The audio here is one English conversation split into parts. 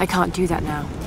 I can't do that now.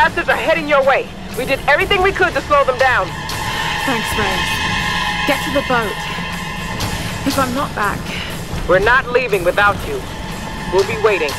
Bastards are heading your way. We did everything we could to slow them down. Thanks, Rose. Get to the boat. If I'm not back, We're not leaving without you. We'll be waiting.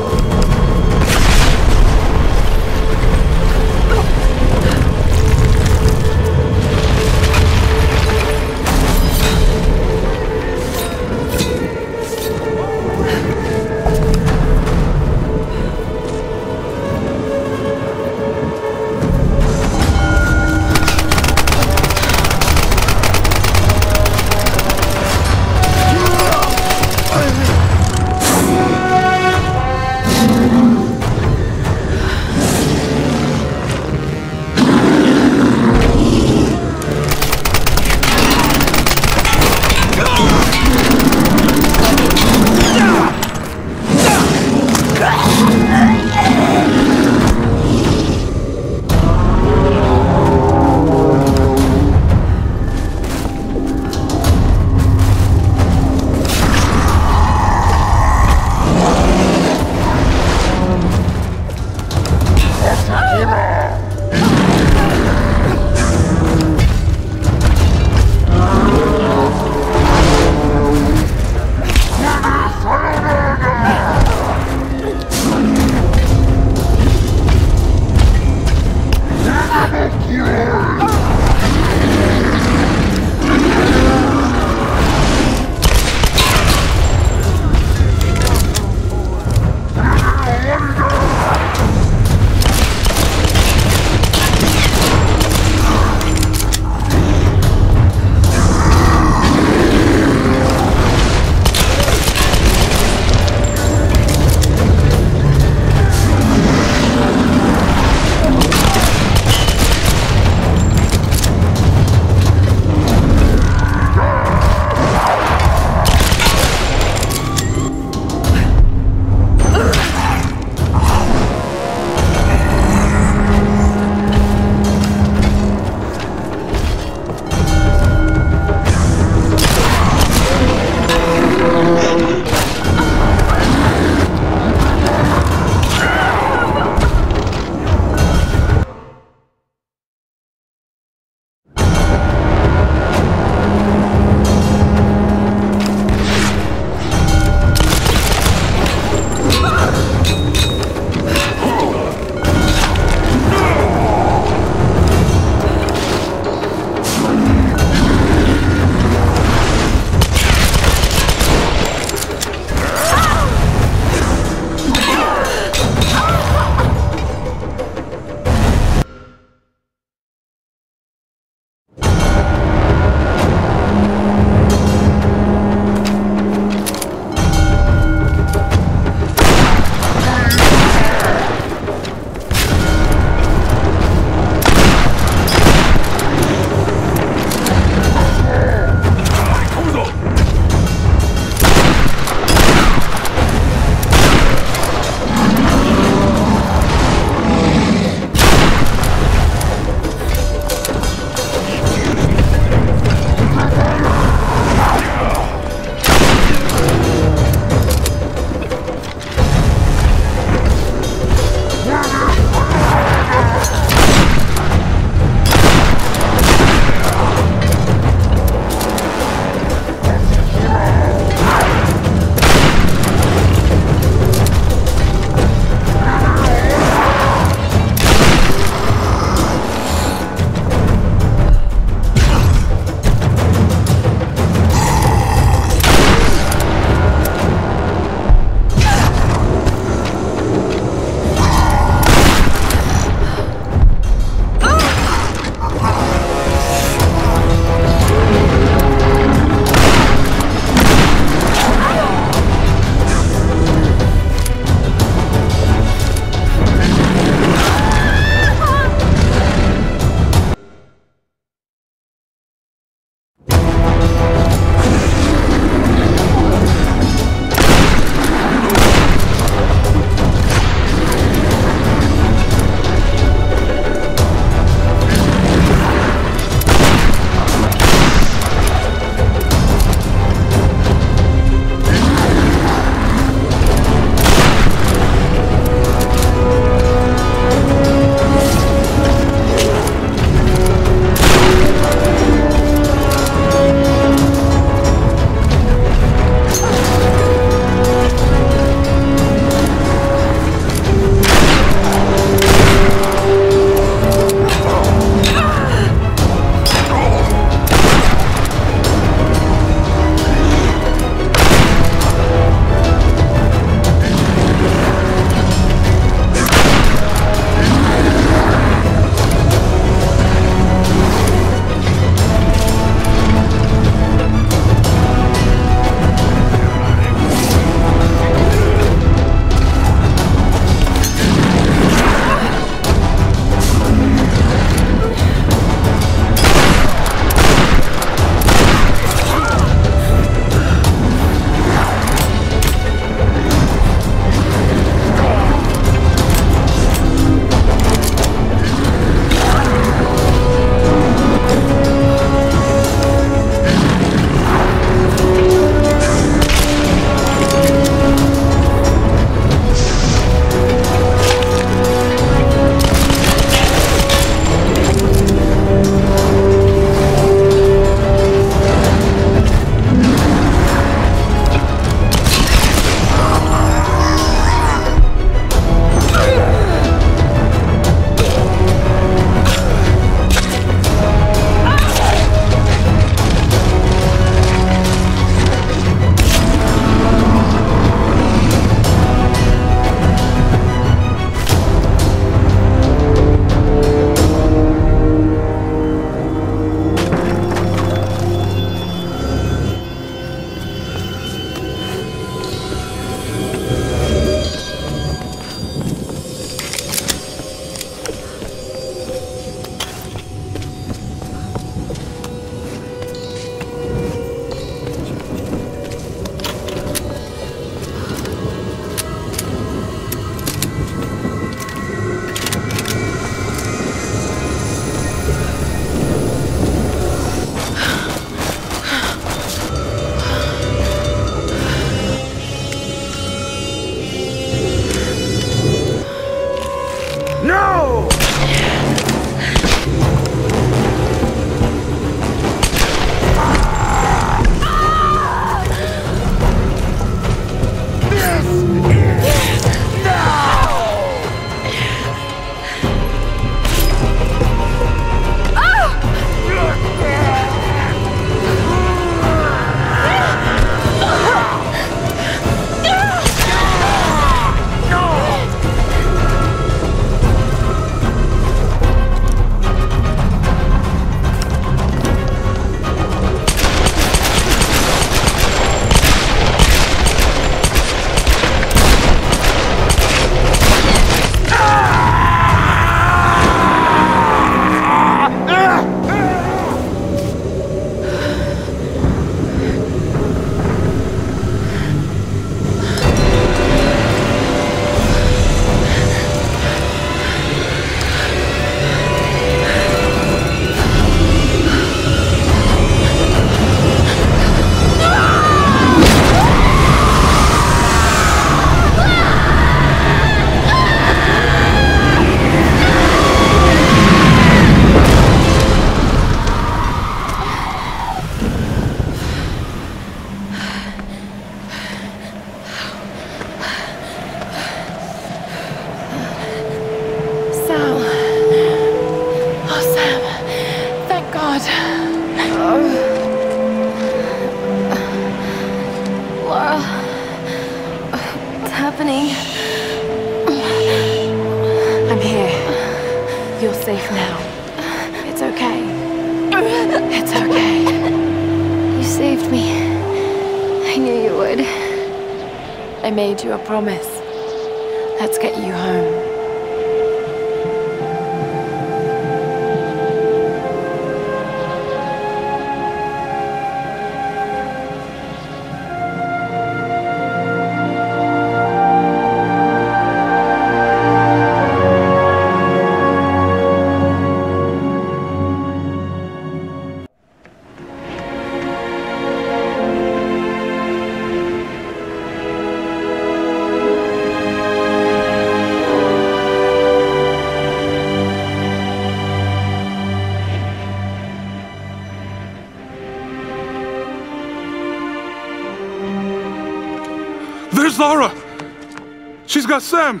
Sam!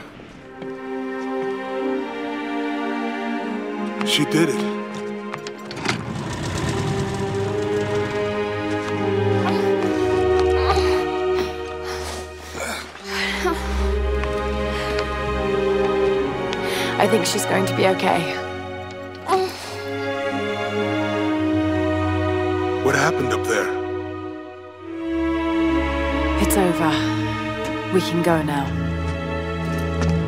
She did it. I think she's going to be okay. What happened up there? It's over. We can go now.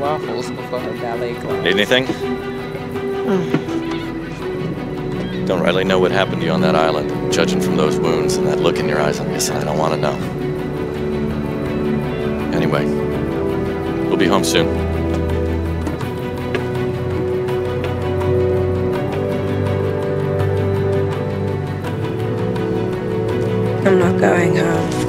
Waffles before her ballet class. Need anything? Hmm. Don't really know what happened to you on that island. Judging from those wounds and that look in your eyes, I'm guessing I don't want to know. Anyway, we'll be home soon. I'm not going home.